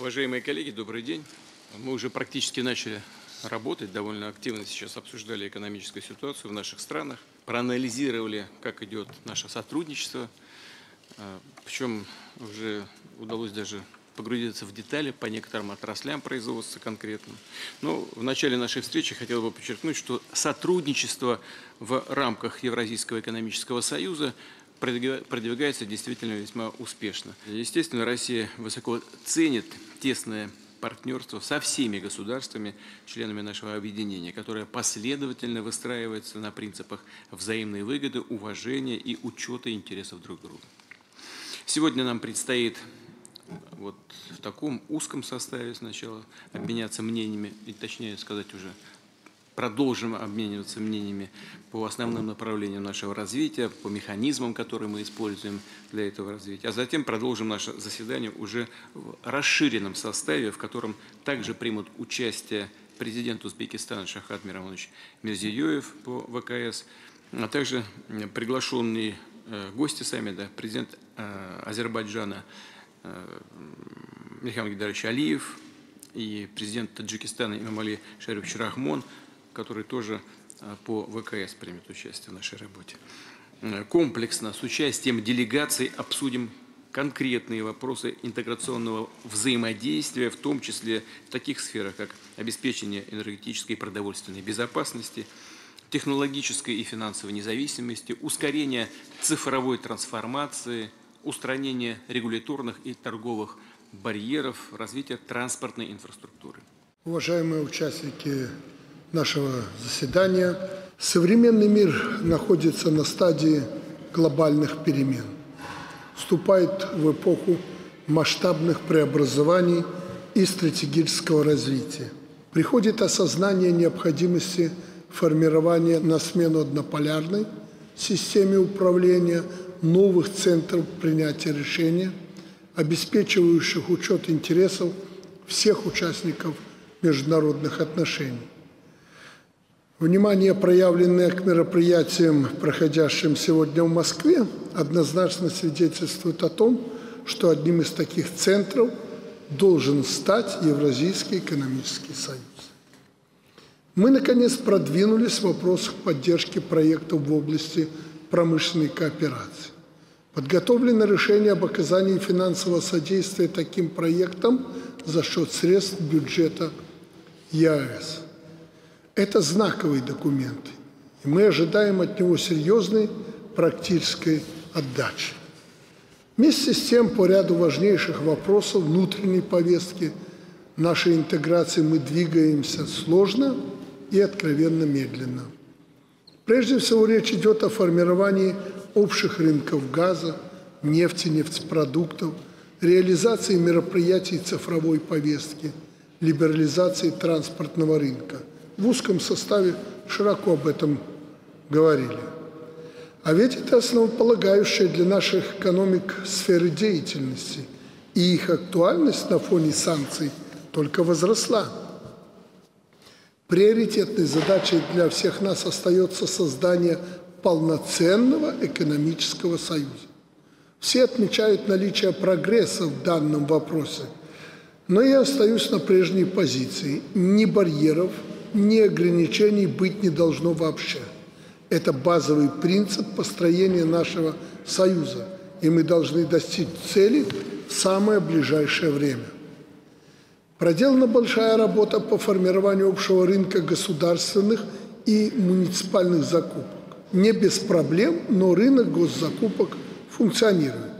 Уважаемые коллеги, добрый день. Мы уже практически начали работать, довольно активно сейчас обсуждали экономическую ситуацию в наших странах, проанализировали, как идет наше сотрудничество, А, причем уже удалось даже погрузиться в детали по некоторым отраслям производства конкретно. Но в начале нашей встречи хотел бы подчеркнуть, что сотрудничество в рамках Евразийского экономического союза продвигается действительно весьма успешно. Естественно, Россия высоко ценит тесное партнерство со всеми государствами, членами нашего объединения, которое последовательно выстраивается на принципах взаимной выгоды, уважения и учета интересов друг друга. Сегодня нам предстоит вот в таком узком составе сначала обменяться мнениями, и точнее сказать уже продолжим обмениваться мнениями по основным направлениям нашего развития, по механизмам, которые мы используем для этого развития. А затем продолжим наше заседание уже в расширенном составе, в котором также примут участие президент Узбекистана Шахат Мирамонович Мирзиёев по ВКС, а также приглашенные э, гости саммита, президент э, Азербайджана э, Михаил Гидарович Алиев и президент Таджикистана Имамали Шарипович Рахмон, который тоже э, по ВКС примет участие в нашей работе. Э, Комплексно с участием делегаций обсудим конкретные вопросы интеграционного взаимодействия, в том числе в таких сферах, как обеспечение энергетической и продовольственной безопасности, технологической и финансовой независимости, ускорение цифровой трансформации, устранение регуляторных и торговых барьеров, развитие транспортной инфраструктуры. Уважаемые участники нашего заседания, современный мир находится на стадии глобальных перемен. Вступает в эпоху масштабных преобразований и стратегического развития. Приходит осознание необходимости формирования на смену однополярной системе управления новых центров принятия решения, обеспечивающих учет интересов всех участников международных отношений. Внимание, проявленное к мероприятиям, проходящим сегодня в Москве, однозначно свидетельствует о том, что одним из таких центров должен стать Евразийский экономический союз. Мы, наконец, продвинулись в вопросах поддержки проектов в области промышленной кооперации. Подготовлено решение об оказании финансового содействия таким проектам за счет средств бюджета ЕАЭС. Это знаковый документ, и мы ожидаем от него серьезной практической отдачи. Вместе с тем, по ряду важнейших вопросов внутренней повестки нашей интеграции мы двигаемся сложно и откровенно медленно. Прежде всего, речь идет о формировании общих рынков газа, нефти, нефтепродуктов, реализации мероприятий цифровой повестки, либерализации транспортного рынка. В узком составе широко об этом говорили. А ведь это основополагающая для наших экономик сферы деятельности, и их актуальность на фоне санкций только возросла. Приоритетной задачей для всех нас остается создание полноценного экономического союза. Все отмечают наличие прогресса в данном вопросе, но я остаюсь на прежней позиции. Ни барьеров, ни ограничений быть не должно вообще. Это базовый принцип построения нашего союза, и мы должны достичь цели в самое ближайшее время. Проделана большая работа по формированию общего рынка государственных и муниципальных закупок. не без проблем, но рынок госзакупок функционирует.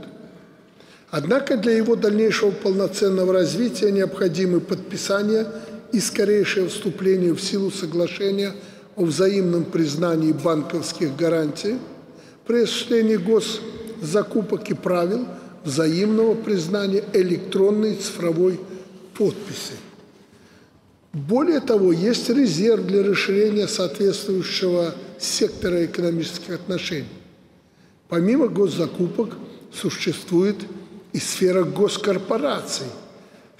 Однако для его дальнейшего полноценного развития необходимы подписание и скорейшее вступление в силу соглашения о взаимном признании банковских гарантий при осуществлении госзакупок и правил взаимного признания электронной цифровой подписи. Более того, есть резерв для расширения соответствующего сектора экономических отношений. Помимо госзакупок существует и сфера госкорпораций.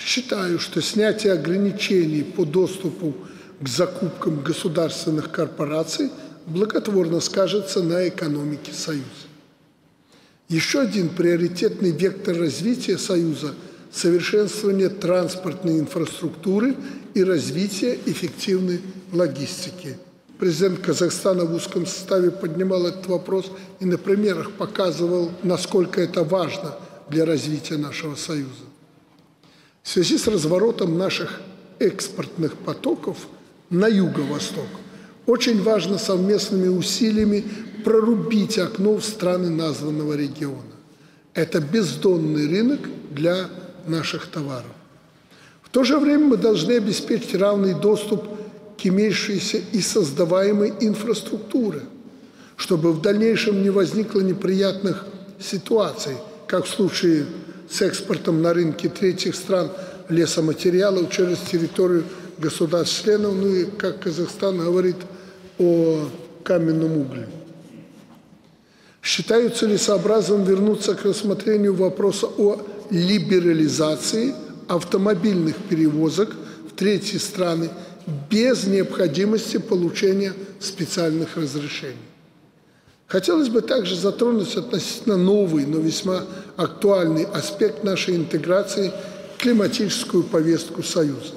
Считаю, что снятие ограничений по доступу к закупкам государственных корпораций благотворно скажется на экономике Союза. Еще один приоритетный вектор развития Союза – совершенствование транспортной инфраструктуры и развитие эффективной логистики. Президент Казахстана в узком составе поднимал этот вопрос и на примерах показывал, насколько это важно для развития нашего Союза. В связи с разворотом наших экспортных потоков на юго-восток очень важно совместными усилиями прорубить окно в страны названного региона. Это бездонный рынок для наших товаров. В то же время мы должны обеспечить равный доступ к имеющейся и создаваемой инфраструктуре, чтобы в дальнейшем не возникло неприятных ситуаций, как в случае с экспортом на рынки третьих стран лесоматериалов через территорию государств-членов, ну и, как Казахстан говорит, о каменном угле. Считаю целесообразным вернуться к рассмотрению вопроса о либерализации автомобильных перевозок в третьи страны без необходимости получения специальных разрешений. Хотелось бы также затронуть относительно новый, но весьма актуальный аспект нашей интеграции – климатическую повестку Союза.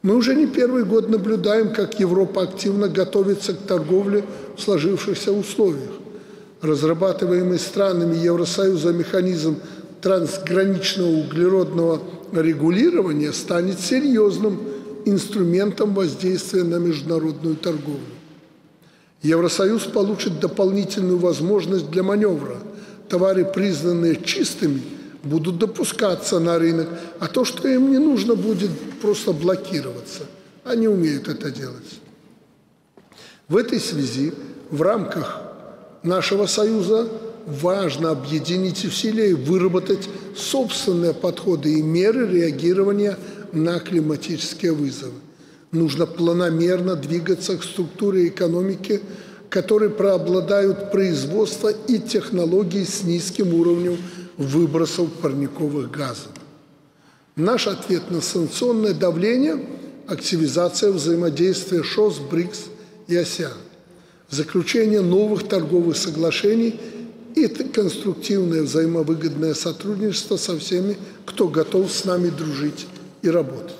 Мы уже не первый год наблюдаем, как Европа активно готовится к торговле в сложившихся условиях. Разрабатываемый странами Евросоюза механизм трансграничного углеродного регулирования станет серьезным инструментом воздействия на международную торговлю. Евросоюз получит дополнительную возможность для маневра. Товары, признанные чистыми, будут допускаться на рынок, а то, что им не нужно, будет просто блокироваться. Они умеют это делать. В этой связи в рамках нашего Союза важно объединить усилия и выработать собственные подходы и меры реагирования на климатические вызовы. Нужно планомерно двигаться к структуре экономики, которые преобладают производство и технологии с низким уровнем выбросов парниковых газов. Наш ответ на санкционное давление – активизация взаимодействия ШОС, БРИКС и АСЕАН, заключение новых торговых соглашений – и конструктивное взаимовыгодное сотрудничество со всеми, кто готов с нами дружить и работать.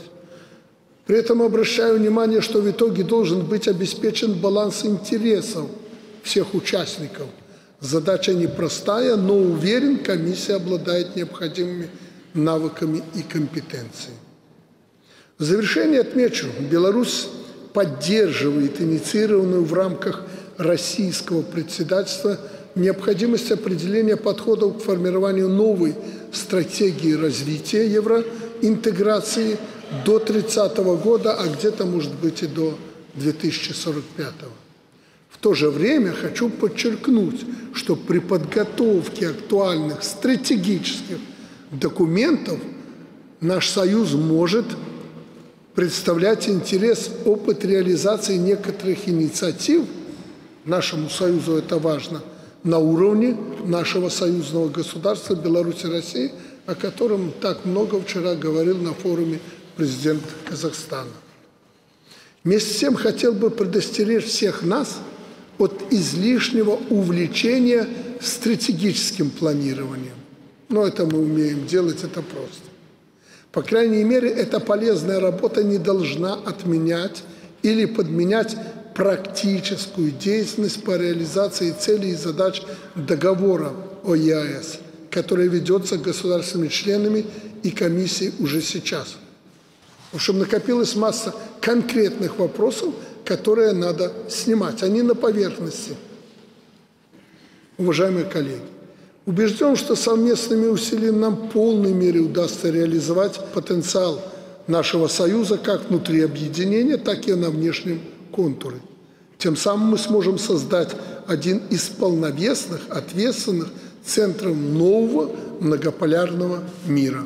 При этом обращаю внимание, что в итоге должен быть обеспечен баланс интересов всех участников. Задача непростая, но уверен, комиссия обладает необходимыми навыками и компетенцией. В завершение отмечу, Беларусь поддерживает инициированную в рамках российского председательства необходимость определения подходов к формированию новой стратегии развития евроинтеграции до 30 года, а где-то, может быть, и до 2045 В то же время хочу подчеркнуть, что при подготовке актуальных стратегических документов наш Союз может представлять интерес опыт реализации некоторых инициатив, нашему Союзу это важно – на уровне нашего союзного государства Беларуси и России, о котором так много вчера говорил на форуме президент Казахстана. Вместе с тем хотел бы предостеречь всех нас от излишнего увлечения стратегическим планированием. Но это мы умеем делать, это просто. По крайней мере, эта полезная работа не должна отменять или подменять практическую деятельность по реализации целей и задач договора о который ведется государственными членами и комиссией уже сейчас. В общем, накопилась масса конкретных вопросов, которые надо снимать. Они на поверхности. Уважаемые коллеги, убежден, что совместными усилиями нам в полной мере удастся реализовать потенциал нашего Союза как внутри объединения, так и на внешнем контуре. Тем самым мы сможем создать один из полновесных, ответственных центров нового многополярного мира.